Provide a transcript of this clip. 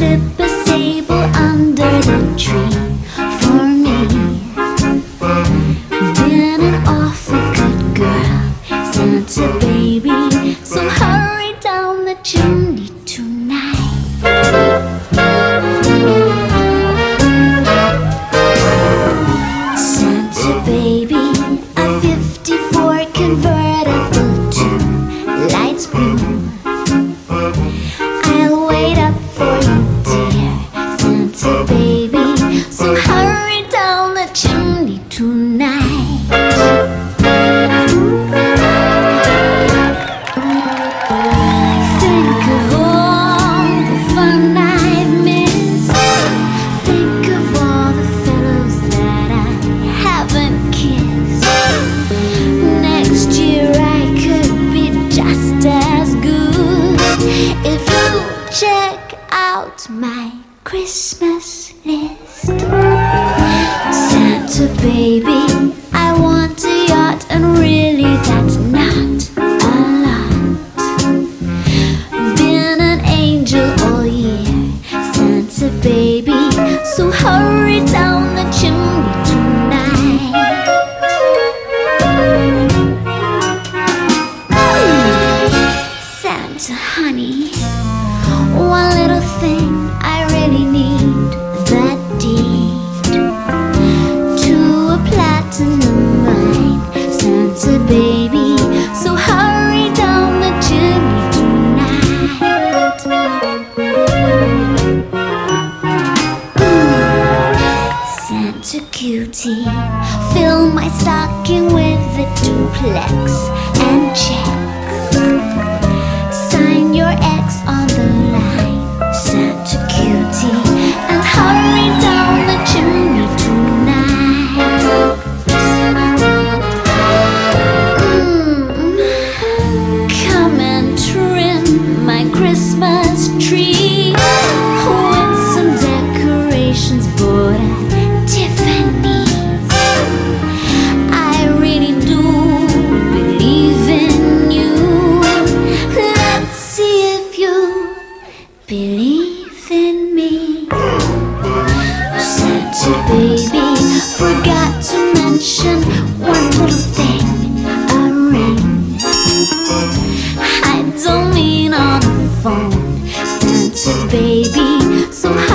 should my Christmas list. Santa baby, I want a yacht, and really that's not a lot. Been an angel all year, Santa baby, so hurry down the chimney tonight. Santa honey, one little thing. cutie. Fill my stocking with the duplex and checks. Sign your ex on the line, Santa cutie, and hurry down. baby. So